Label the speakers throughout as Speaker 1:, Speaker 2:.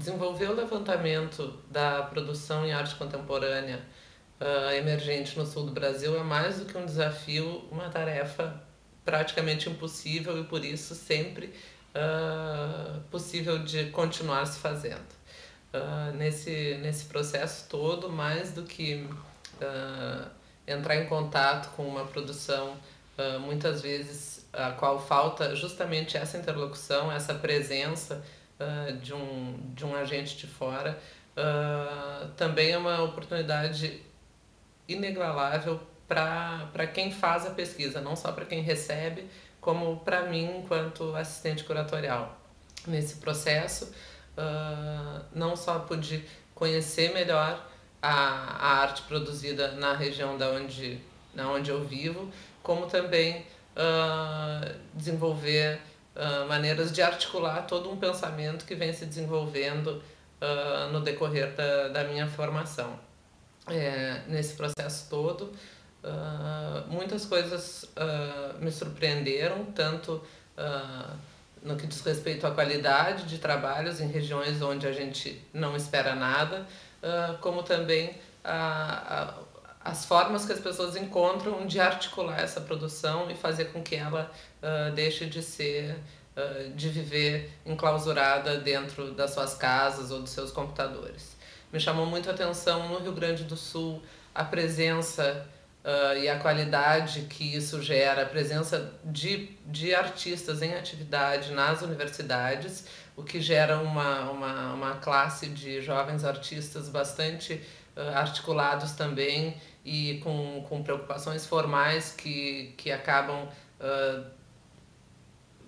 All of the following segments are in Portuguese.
Speaker 1: desenvolver o levantamento da produção em arte contemporânea uh, emergente no sul do Brasil é mais do que um desafio, uma tarefa praticamente impossível e por isso sempre uh, possível de continuar se fazendo. Uh, nesse, nesse processo todo, mais do que entrar em contato com uma produção, muitas vezes a qual falta justamente essa interlocução, essa presença de, um, de um agente de fora, também é uma oportunidade inigualável para quem faz a pesquisa, não só para quem recebe, como para mim enquanto assistente curatorial. Nesse processo, uh, não só pude conhecer melhor a, a arte produzida na região da onde, na onde eu vivo, como também uh, desenvolver uh, maneiras de articular todo um pensamento que vem se desenvolvendo no decorrer da, da minha formação é, nesse processo todo. Uh, muitas coisas uh, me surpreenderam, tanto uh, no que diz respeito à qualidade de trabalhos em regiões onde a gente não espera nada, como também a, a, as formas que as pessoas encontram de articular essa produção e fazer com que ela deixe de ser, de viver enclausurada dentro das suas casas ou dos seus computadores. Me chamou muito a atenção no Rio Grande do Sul a presença uh, e a qualidade que isso gera, a presença de, de artistas em atividade nas universidades, o que gera uma, uma, uma classe de jovens artistas bastante uh, articulados também e com, com preocupações formais que, que acabam uh,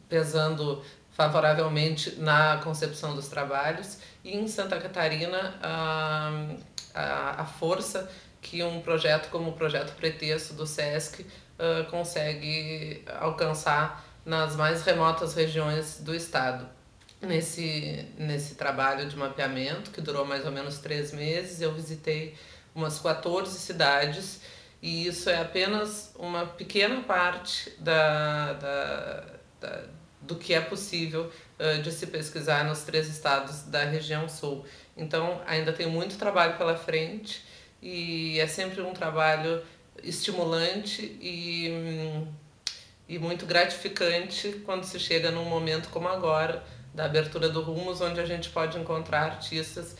Speaker 1: pesando favoravelmente na concepção dos trabalhos e em Santa Catarina a, a, a força que um projeto como o projeto Pretexto do SESC uh, consegue alcançar nas mais remotas regiões do estado. Nesse, nesse trabalho de mapeamento, que durou mais ou menos três meses, eu visitei umas 14 cidades e isso é apenas uma pequena parte da, da, da do que é possível uh, de se pesquisar nos três estados da região sul. Então, ainda tem muito trabalho pela frente e é sempre um trabalho estimulante e, e muito gratificante quando se chega num momento como agora, da abertura do Rumos, onde a gente pode encontrar artistas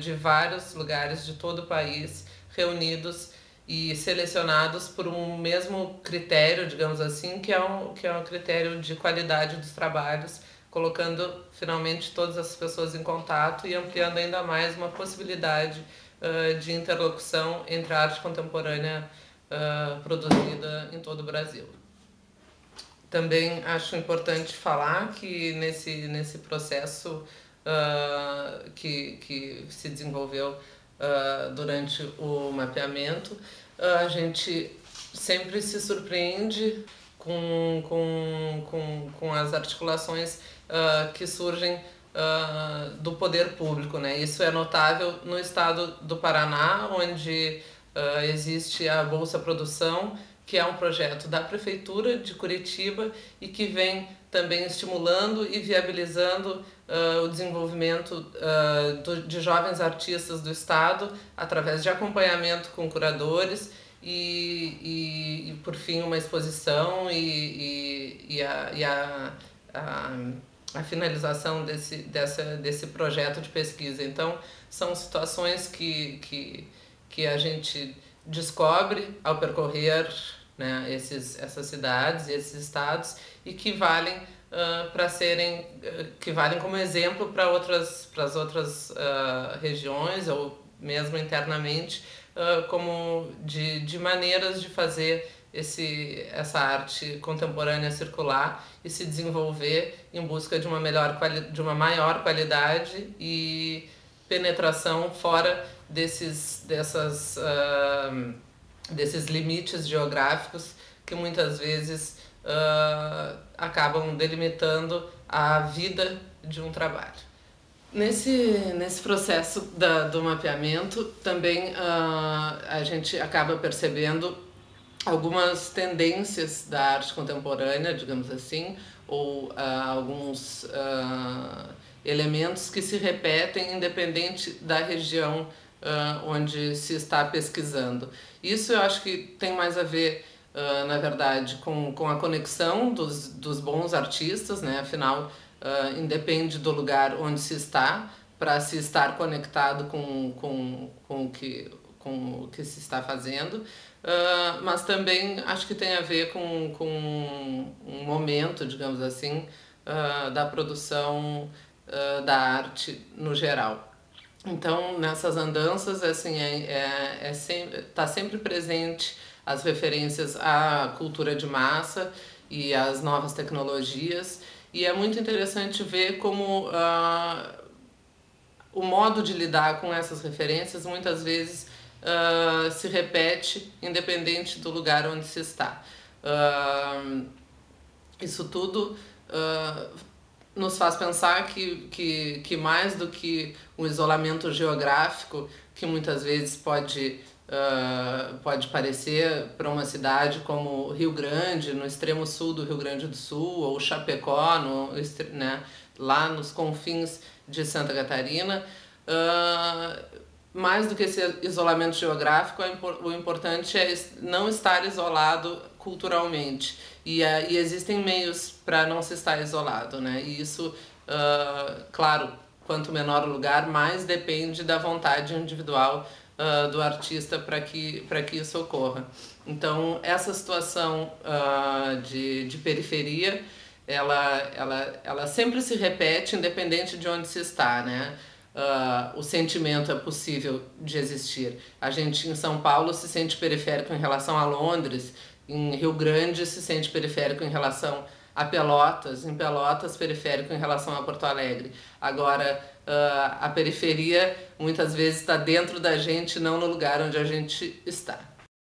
Speaker 1: de vários lugares de todo o país reunidos e selecionados por um mesmo critério, digamos assim, que é um, que é um critério de qualidade dos trabalhos, colocando finalmente todas as pessoas em contato e ampliando ainda mais uma possibilidade uh, de interlocução entre a arte contemporânea uh, produzida em todo o Brasil. Também acho importante falar que nesse, nesse processo uh, que, que se desenvolveu uh, durante o mapeamento, uh, a gente sempre se surpreende com, com, com, com as articulações que surgem do poder público. Né? Isso é notável no estado do Paraná, onde existe a Bolsa Produção, que é um projeto da Prefeitura de Curitiba e que vem também estimulando e viabilizando uh, o desenvolvimento uh, do, de jovens artistas do Estado através de acompanhamento com curadores e, e, e por fim, uma exposição e, e, a, a, a, a finalização desse, dessa, desse projeto de pesquisa. Então, são situações que, que, que a gente descobre ao percorrer né, esses, essas cidades e esses estados e que valem uh, para serem uh, que valem como exemplo para outras para as outras uh, regiões ou mesmo internamente como de, de maneiras de fazer esse essa arte contemporânea circular e se desenvolver em busca de uma melhor de uma maior qualidade e penetração fora desses dessas desses limites geográficos que muitas vezes uh, acabam delimitando a vida de um trabalho. Nesse, nesse processo da, do mapeamento, também uh, a gente acaba percebendo algumas tendências da arte contemporânea, digamos assim, ou uh, alguns elementos que se repetem independente da região uh, onde se está pesquisando. Isso eu acho que tem mais a ver, uh, na verdade, com, com a conexão dos, dos bons artistas, né? afinal, uh, independe do lugar onde se está, para se estar conectado com, com, com, o que, com o que se está fazendo. Uh, mas também acho que tem a ver com, com um momento, digamos assim, uh, da produção uh, da arte no geral. Então, nessas andanças, assim, é, é, é sempre, tá sempre presente as referências à cultura de massa e às novas tecnologias. E é muito interessante ver como uh, o modo de lidar com essas referências muitas vezes uh, se repete independente do lugar onde se está. Uh, isso tudo nos faz pensar que, que, que mais do que o isolamento geográfico, que muitas vezes pode, uh, pode parecer para uma cidade como Rio Grande, no extremo sul do Rio Grande do Sul, ou Chapecó, no, né, lá nos confins de Santa Catarina, uh, mais do que esse isolamento geográfico, o importante é não estar isolado culturalmente. E, uh, e existem meios para não se estar isolado, né? E isso, uh, claro, quanto menor o lugar, mais depende da vontade individual uh, do artista para que, que isso ocorra. Então, essa situação de, de periferia, ela, ela, ela sempre se repete, independente de onde se está, né? Uh, o sentimento é possível de existir. A gente em São Paulo se sente periférico em relação a Londres, em Rio Grande se sente periférico em relação a Pelotas, em Pelotas periférico em relação a Porto Alegre. Agora, uh, a periferia muitas vezes está dentro da gente, não no lugar onde a gente está.